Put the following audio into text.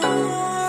Oh.